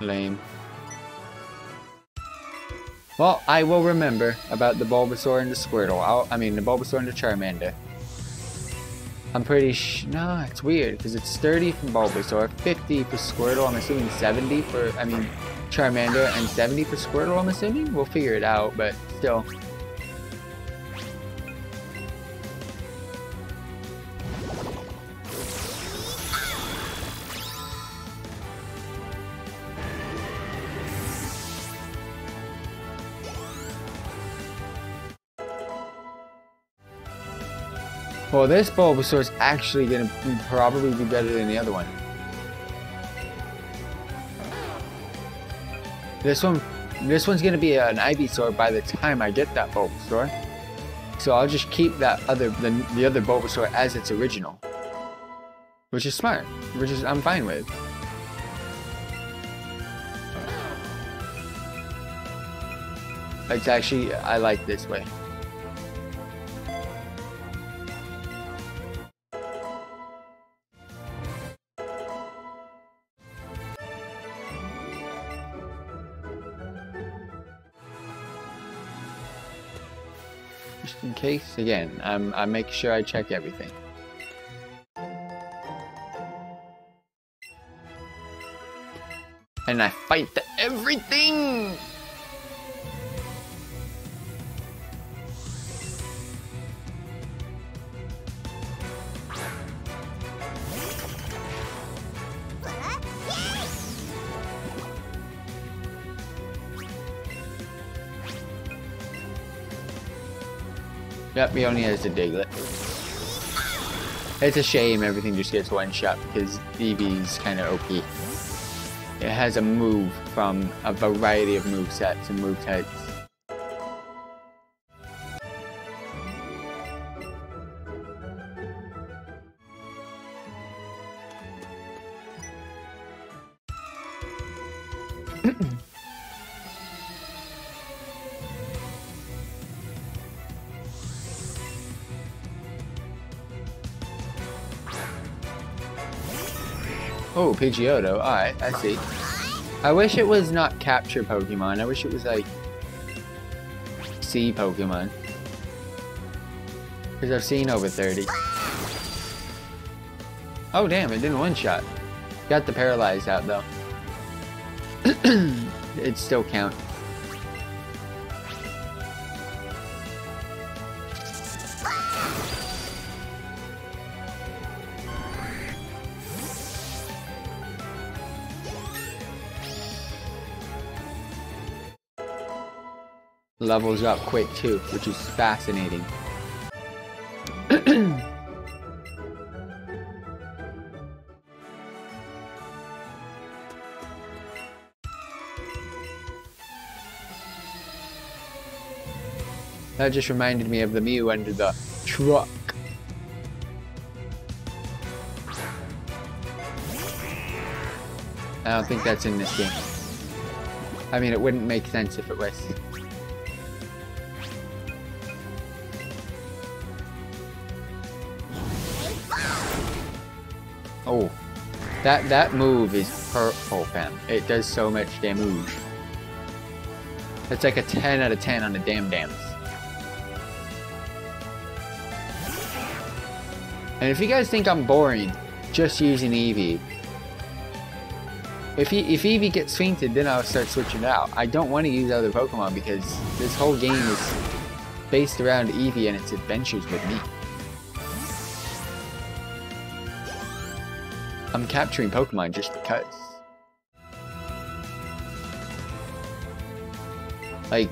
Lame. Well, I will remember about the Bulbasaur and the Squirtle. I'll, I mean, the Bulbasaur and the Charmander. I'm pretty sh- no, it's weird because it's 30 from Bulbasaur, 50 for Squirtle. I'm assuming 70 for, I mean, Charmander, and 70 for Squirtle. I'm assuming we'll figure it out, but still. Well, this Bulbasaur is actually going to probably be better than the other one. This one, this one's going to be an Ivysaur by the time I get that Bulbasaur. So I'll just keep that other, the, the other Bulbasaur as its original. Which is smart, which is I'm fine with. It's actually, I like this way. Case, again, I'm, I make sure I check everything. And I fight the everything! He only has a Diglett. It's a shame everything just gets one shot because Eevee's kind of OP. It has a move from a variety of move sets and move types. Pidgeotto. Alright, I see. I wish it was not capture Pokemon. I wish it was like see Pokemon. Because I've seen over 30. Oh damn, it didn't one shot. Got the paralyzed out though. it still counts. Levels up quick too, which is fascinating. that just reminded me of the Mew under the truck. I don't think that's in this game. I mean, it wouldn't make sense if it was. That that move is purple, fam. It does so much damage. It's like a 10 out of 10 on the damn dams. And if you guys think I'm boring just using Eevee, if, he, if Eevee gets fainted, then I'll start switching out. I don't want to use other Pokemon because this whole game is based around Eevee and its adventures with me. I'm capturing Pokemon just because. Like,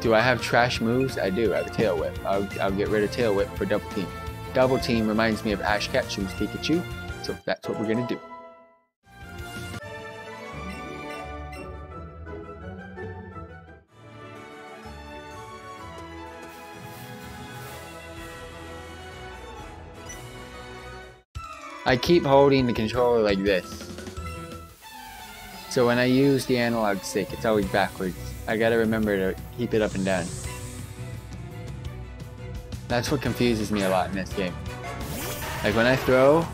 do I have trash moves? I do. I have a Tail Whip. I'll, I'll get rid of Tail Whip for Double Team. Double Team reminds me of Ash Ketchum's Pikachu, so that's what we're gonna do. I keep holding the controller like this. So when I use the analog stick, it's always backwards. I gotta remember to keep it up and down. That's what confuses me a lot in this game. Like when I throw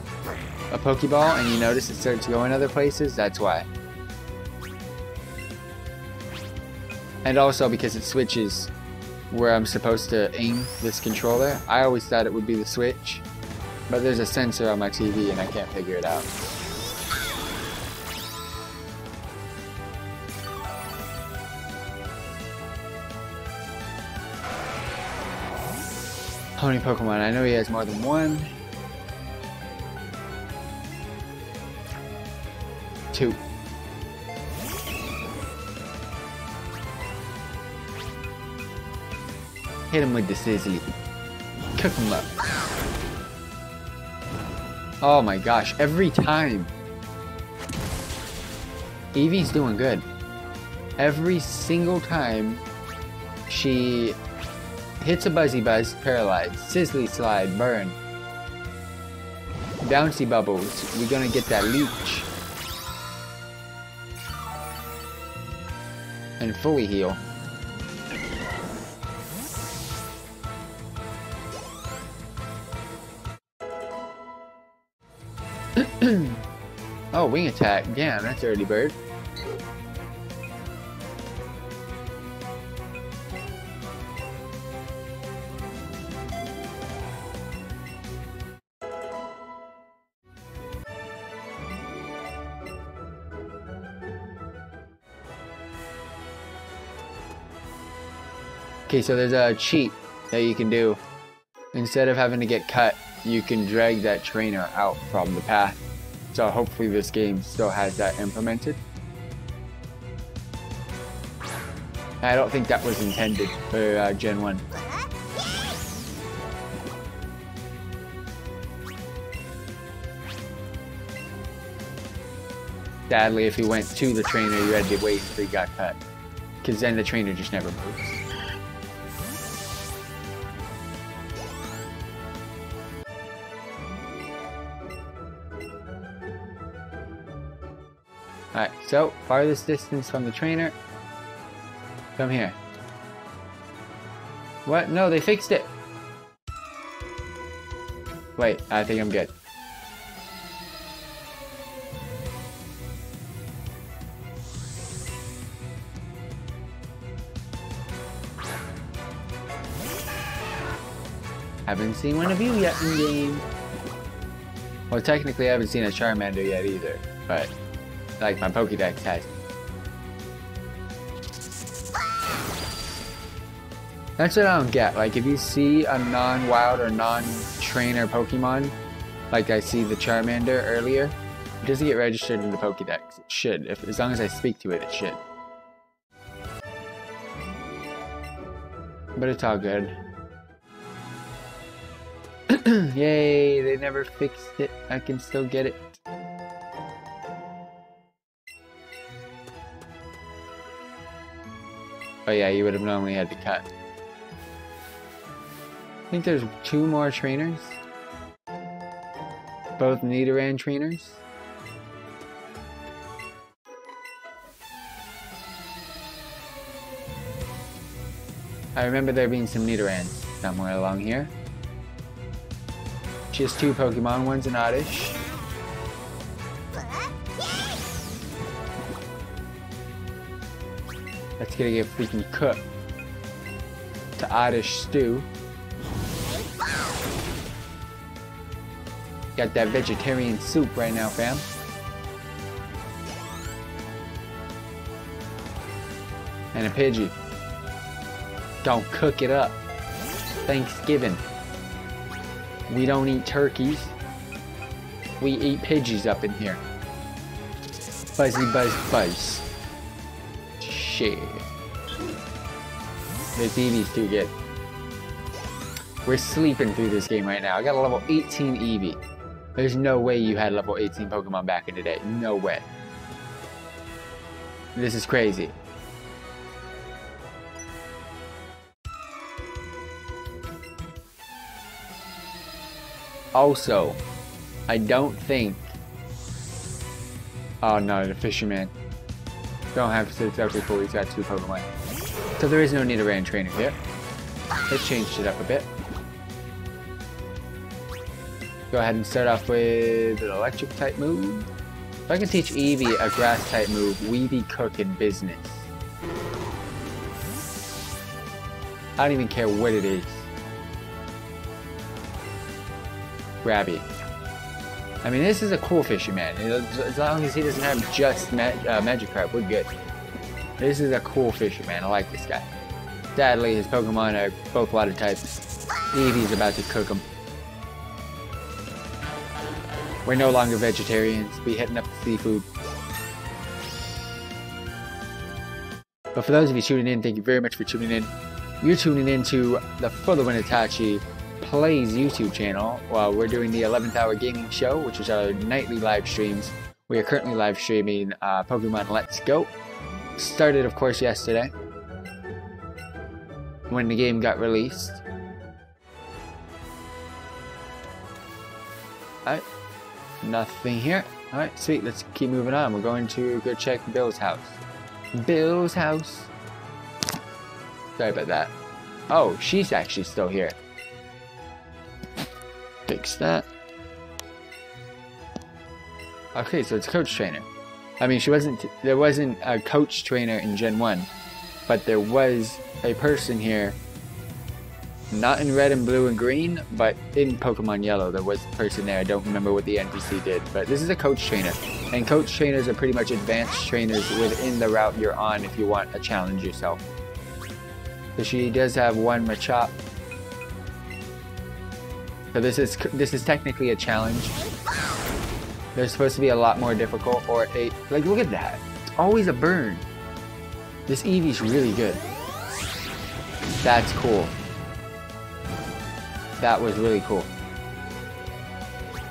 a Pokeball and you notice it starts going other places, that's why. And also because it switches where I'm supposed to aim this controller. I always thought it would be the switch, but there's a sensor on my TV and I can't figure it out. How many Pokemon? I know he has more than one. Two. Hit him with the Sizzly. Cook him up. Oh my gosh, every time. Eevee's doing good. Every single time she hits a Buzzy Buzz, paralyzed, Sizzly Slide, burn. Bouncy Bubbles, we're gonna get that leech. And fully heal. Oh, wing attack. Damn, that's early bird. Okay, so there's a cheat that you can do. Instead of having to get cut, you can drag that trainer out from the path. So hopefully this game still has that implemented. I don't think that was intended for uh, Gen 1. Sadly, if he went to the trainer, you had to wait until he got cut. Because then the trainer just never moves. So farthest distance from the trainer. Come here. What? No, they fixed it. Wait, I think I'm good. Haven't seen one of you yet in game. Well, technically I haven't seen a Charmander yet either, but like my Pokedex has. That's what I don't get. Like, if you see a non-wild or non-trainer Pokemon, like I see the Charmander earlier, it doesn't get registered in the Pokedex. It should. If, as long as I speak to it, it should. But it's all good. Yay, they never fixed it. I can still get it. Oh yeah, you would have normally had to cut. I think there's two more trainers. Both Nidoran trainers. I remember there being some Nidorans somewhere along here. Just two Pokemon, one's an Oddish. That's gonna get freaking cooked. To Oddish stew. Got that vegetarian soup right now, fam. And a Pidgey. Don't cook it up. Thanksgiving. We don't eat turkeys. We eat Pidgeys up in here. Buzzy buzz buzz This Eevee's too good. We're sleeping through this game right now. I got a level 18 Eevee. There's no way you had level 18 Pokemon back in the day. No way. This is crazy. Also, I don't think... Oh no, the fisherman. Don't have to up before he's got two Pokemon. So there is no Nidoran trainer here. They changed it up a bit. Go ahead and start off with an electric type move. If I can teach Eevee a grass type move, we be cooking business. I don't even care what it is. Grabby. I mean, this is a cool fishy man. As long as he doesn't have just ma uh, Magikarp, we're good. This is a cool fisherman. I like this guy. Sadly, his Pokemon are both water types. Eevee's about to cook him. We're no longer vegetarians. We hitting up seafood. But for those of you tuning in, thank you very much for tuning in. You're tuning in to the the Itachi Plays YouTube channel while we're doing the 11th Hour Gaming Show, which is our nightly live streams. We are currently live streaming uh, Pokemon Let's Go. Started, of course, yesterday when the game got released. Alright, nothing here. Alright, sweet, let's keep moving on. We're going to go check Bill's house. Bill's house. Sorry about that. Oh, she's actually still here. Fix that. Okay, so it's coach trainer. I mean, she wasn't. There wasn't a coach trainer in Gen One, but there was a person here. Not in red and blue and green, but in Pokemon Yellow, there was a person there. I don't remember what the NPC did, but this is a coach trainer. And coach trainers are pretty much advanced trainers within the route you're on if you want to challenge yourself. So she does have one Machop. So this is this is technically a challenge. They're supposed to be a lot more difficult or a like look at that. Always a burn. This Eevee's really good. That's cool. That was really cool.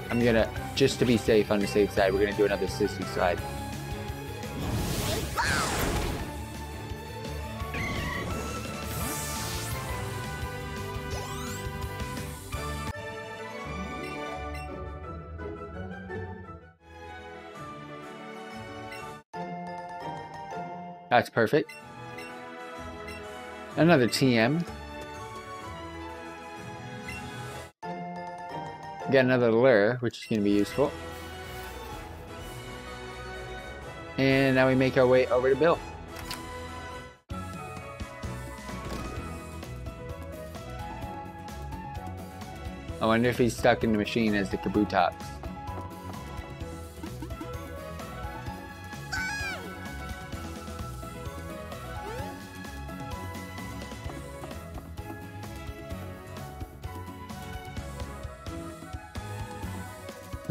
I'm gonna just to be safe on the safe side, we're gonna do another Sizzly Slide. That's perfect. Another TM. Get another lure, which is going to be useful. And now we make our way over to Bill. I wonder if he's stuck in the machine as the Kabutops.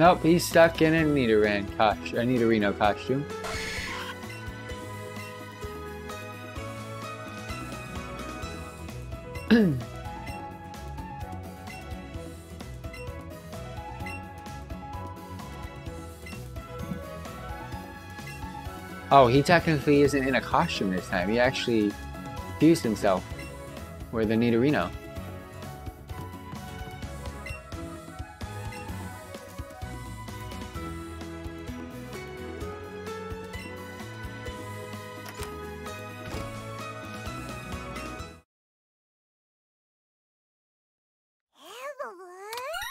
Nope, he's stuck in a Nidoran costume, a Nidorino costume. oh, he technically isn't in a costume this time. He actually fused himself with the Nidorino.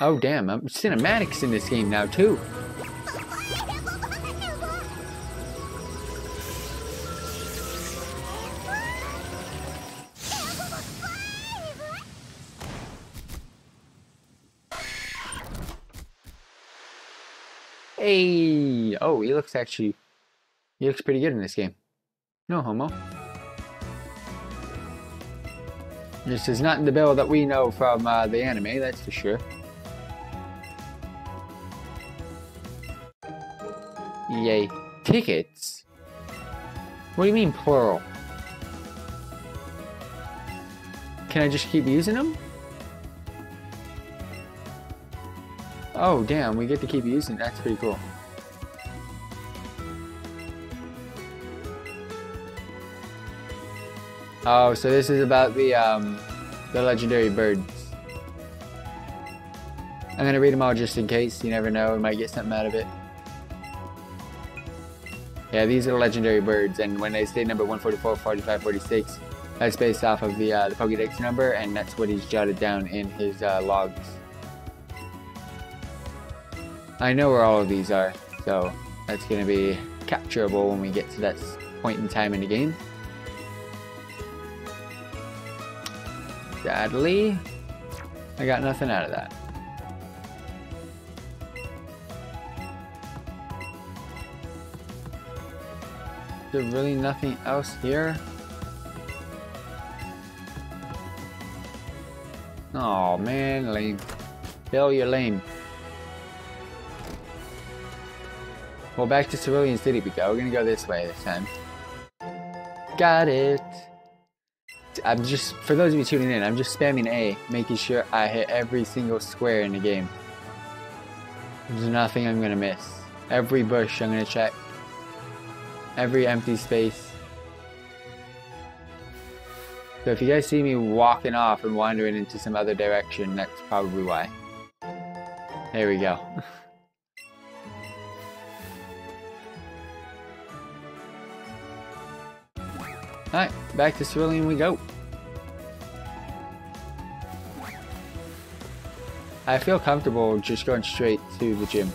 Oh damn, I'm cinematics in this game now too. Hey! Oh, he looks actually... He looks pretty good in this game. No homo. This is not in the Bill that we know from uh, the anime, that's for sure. Yay. Tickets? What do you mean plural? Can I just keep using them? Oh, damn, we get to keep using That's pretty cool. Oh, so this is about the, um, the legendary birds. I'm gonna read them all just in case. You never know, we might get something out of it. Yeah, these are legendary birds, and when they say number 144, 45, 46, that's based off of the, uh, the Pokedex number, and that's what he's jotted down in his uh, logs. I know where all of these are, so that's going to be capturable when we get to that point in time in the game. Sadly, I got nothing out of that. Is there really nothing else here? Oh man, lame. Hell, you're lame. Well, back to Cerulean City we go. We're gonna go this way this time. Got it. I'm just, for those of you tuning in, I'm just spamming A, making sure I hit every single square in the game. There's nothing I'm gonna miss. Every bush I'm gonna check. Every empty space. So if you guys see me walking off and wandering into some other direction, that's probably why. There we go. Alright, back to Cerulean we go. I feel comfortable just going straight to the gym.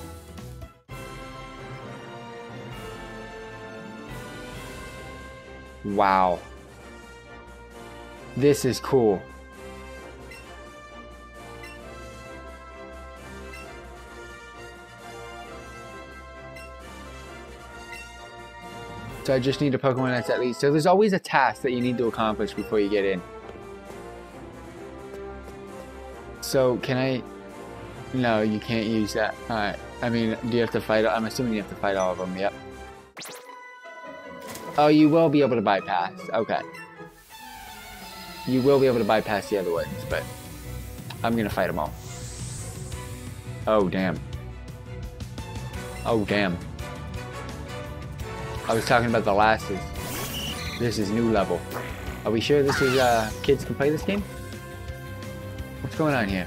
Wow. This is cool. So I just need a Pokemon that's at least... So there's always a task that you need to accomplish before you get in. So can I... No, you can't use that. Alright. I mean, do you have to fight... I'm assuming you have to fight all of them. Yep. Oh, you will be able to bypass. Okay you will be able to bypass the other ones, but I'm gonna fight them all. Oh, damn. Oh, damn. I was talking about the lasses. This is new level. Are we sure this is, uh, kids can play this game? What's going on here?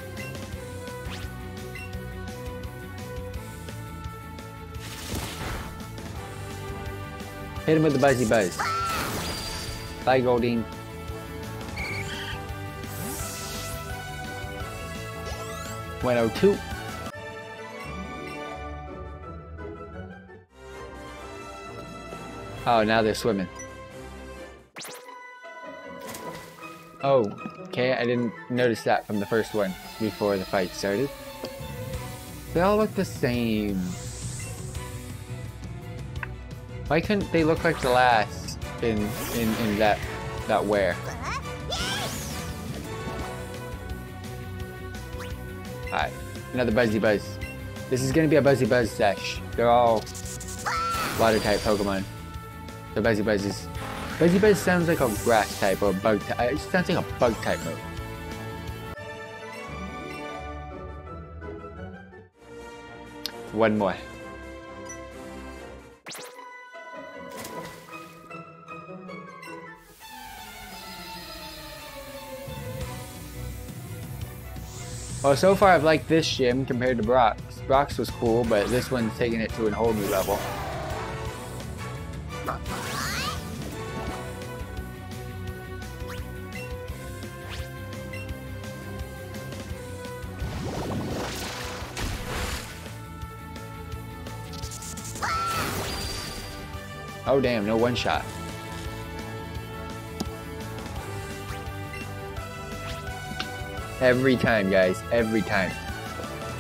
Hit him with the Buzzy Buzz. Bye, Goldeen. Bueno, two. Oh, now they're swimming. Oh, okay, I didn't notice that from the first one before the fight started. They all look the same. Why couldn't they look like the last in in, in that that wear? Alright, another Buzzy Buzz. This is gonna be a Buzzy Buzz sesh. They're all water type Pokemon. The Buzzy Buzz is... Buzzy Buzz sounds like a grass type or a bug type. It sounds like a bug type move. One more. Well, so far I've liked this gym compared to Brock's. Brock's was cool, but this one's taking it to a whole new level. Oh damn, no one shot. Every time, guys. Every time.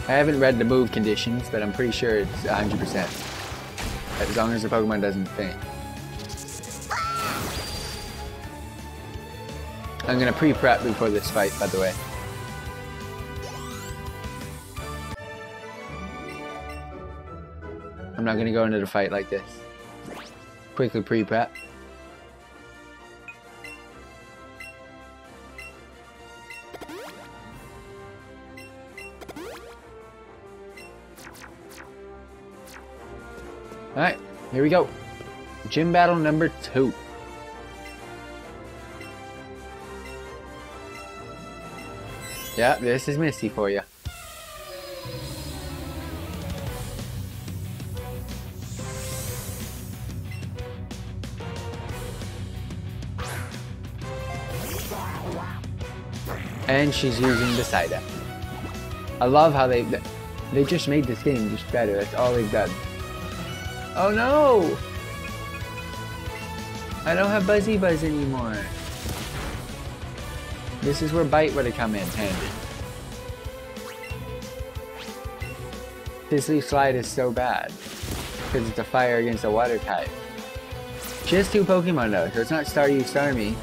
I haven't read the move conditions, but I'm pretty sure it's 100%. As long as the Pokemon doesn't faint. I'm gonna pre-prep before this fight, by the way. I'm not gonna go into the fight like this. Quickly pre-prep. Here we go. Gym battle number two. Yeah, this is Misty for you. And she's using the side I love how they they just made this game just better. That's all they've done. Oh no! I don't have Buzzy Buzz anymore. This is where Bite would have come in handy. This leaf slide is so bad. Because it's a fire against a water type. Has two Pokemon though, so it's not Staryu Starmie.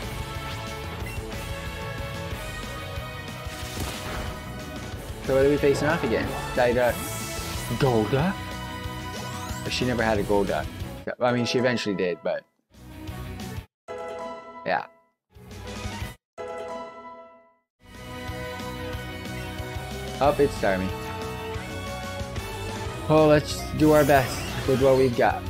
So what are we facing off again? Diduck. Golduck? She never had a Golduck. I mean, she eventually did, but... Yeah. Up, oh, it's Starmie. Well, oh, let's do our best with what we've got.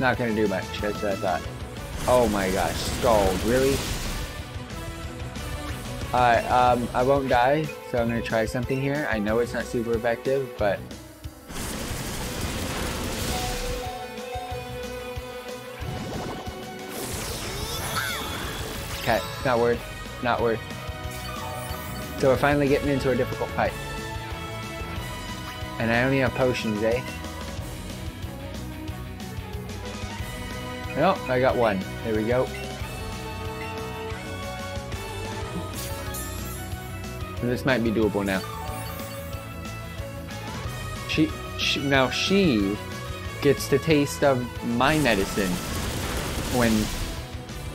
Not gonna do much, I thought. Oh my gosh, Scald, really? Alright, um, I won't die, so I'm gonna try something here. I know it's not super effective, but... Okay, not worth, not worth. So we're finally getting into a difficult fight. And I only have potions, eh? Nope, I got one. There we go. This might be doable now. She, she, now she gets the taste of my medicine when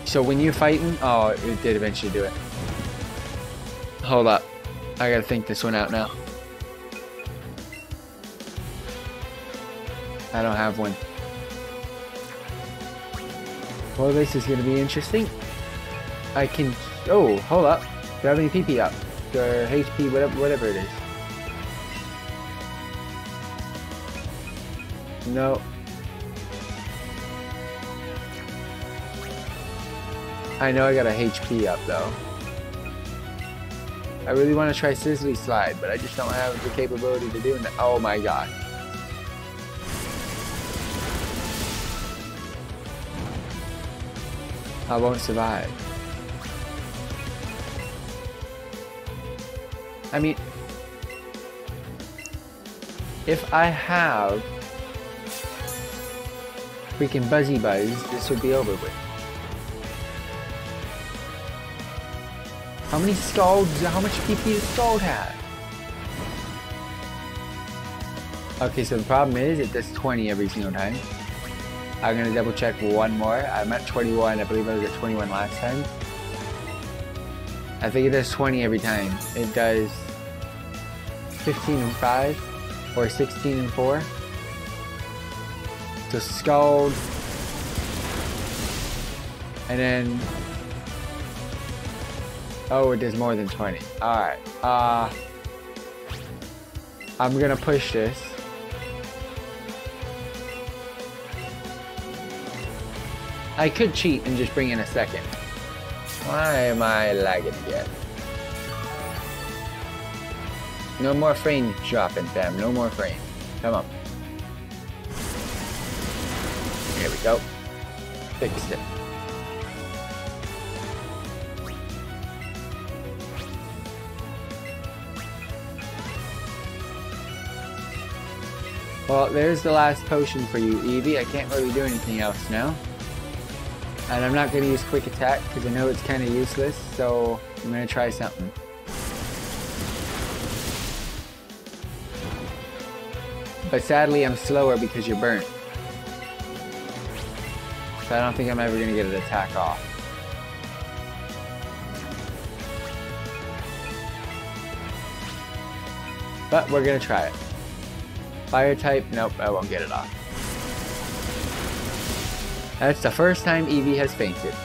so when you're fighting oh it did eventually do it hold up I gotta think this one out now I don't have one well, this is to be interesting. I can... Oh, hold up. Do I have any PP up? Or uh, HP, whatever, whatever it is. No. I know I got a HP up, though. I really want to try Sizzly Slide, but I just don't have the capability to do it. Oh my god. I won't survive. I mean, if I have freaking Buzzy Buzz, this would be over with. How many Scalds, how much PP does Scald have? Okay, so the problem is it does 20 every single time. I'm gonna double check one more. I'm at 21. I believe I was at 21 last time. I think it does 20 every time. It does 15 and 5 or 16 and 4. So Scald. And then Oh, it does more than 20. Alright. Uh I'm gonna push this. I could cheat and just bring in a second. Why am I lagging again? No more frame dropping, fam. No more frame. Come on. Here we go. Fixed it. Well, there's the last potion for you, Eevee. I can't really do anything else now. And I'm not going to use quick attack because I know it's kind of useless, so I'm going to try something. But sadly I'm slower because you're burnt. So I don't think I'm ever going to get an attack off. But we're going to try it. Fire type, nope, I won't get it off. That's the first time Eevee has fainted.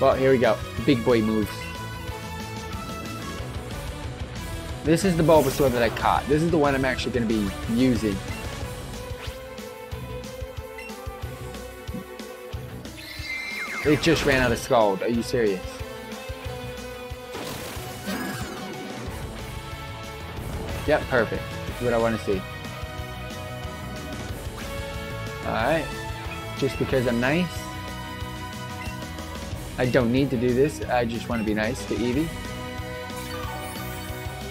Well, here we go. Big boy moves. This is the Bulbasaur that I caught. This is the one I'm actually going to be using. It just ran out of Scald. Are you serious? Yep, perfect. What I want to see. Alright. Just because I'm nice. I don't need to do this. I just want to be nice to Eevee.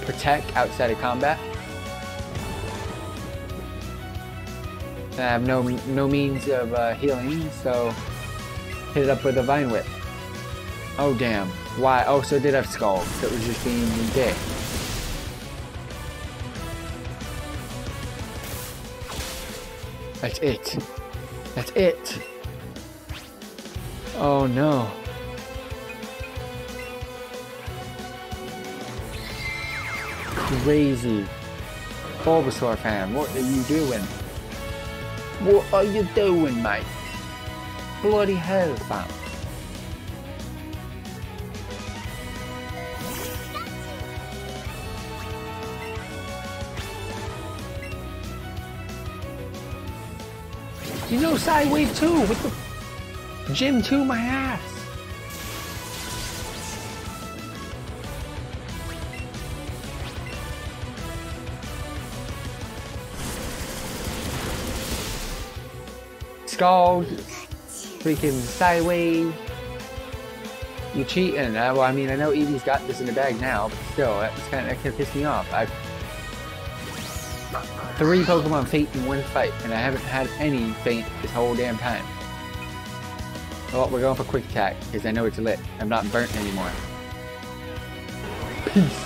protect outside of combat. I have no no means of uh, healing, so hit it up with a vine whip. Oh damn! Why? Oh, so it did have Scald. So it was just being dick. That's it. That's it. Oh no. Crazy. Bulbasaur fan, what are you doing? What are you doing, mate? Bloody hell, fam. You know Sidewave 2 with the Gym 2 my ass. Scald, freaking Sidewave. You're cheating. Uh, well, I mean, I know Eevee's got this in the bag now, but still, that was kind of, that kind of pissed me off. I three Pokemon faint in one fight, and I haven't had any faint this whole damn time. Well, we're going for quick attack, because I know it's lit. I'm not burnt anymore. Peace.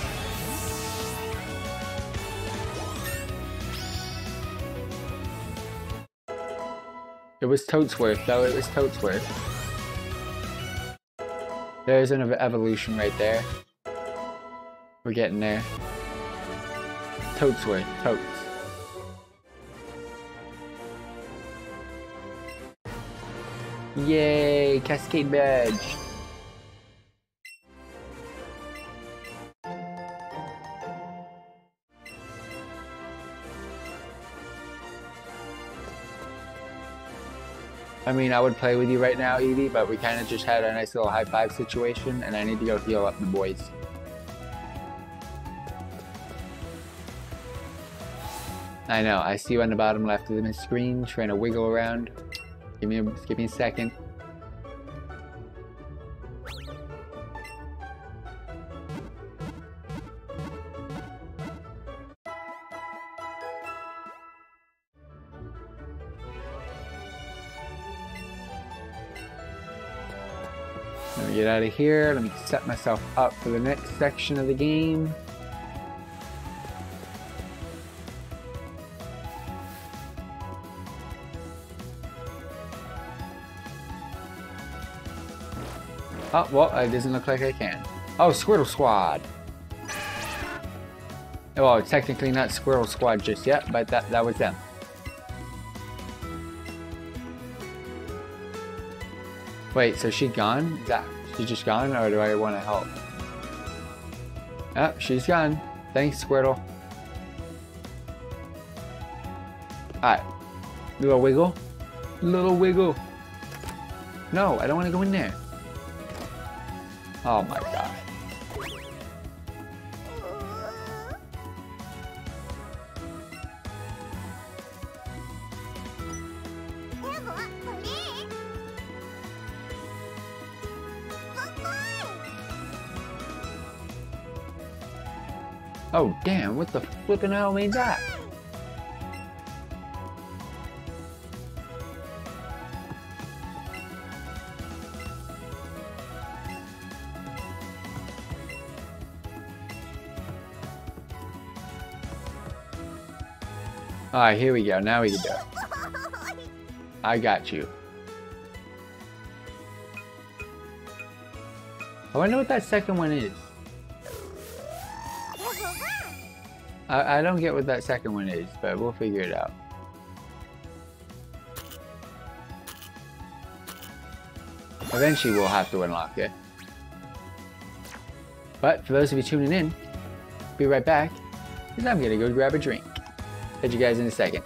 It was Toadsworth, though. It was Toadsworth. There's an evolution right there. We're getting there. Toadsworth, Toads. Yay, Cascade Badge. I mean, I would play with you right now, Eevee, but we kind of just had a nice little high five situation, and I need to go heal up the boys. I know, I see you on the bottom left of the screen, trying to wiggle around. Give me a, give me a second. Let me get out of here. Let me set myself up for the next section of the game. Oh, well, it doesn't look like I can. Oh, Squirtle Squad. Well, technically not Squirtle Squad just yet, but that, that was them. Wait, so she gone? Is that she just gone, or do I want to help? Oh, she's gone. Thanks, Squirtle. Alright. Little wiggle. Little wiggle. No, I don't want to go in there. Oh my god. Oh damn, what the flipping hell means that? Alright, here we go. Now we can do it. I got you. I wonder what that second one is. I, I don't get what that second one is, but we'll figure it out. Eventually we'll have to unlock it. But for those of you tuning in, be right back, because I'm gonna go grab a drink. Catch you guys in a second.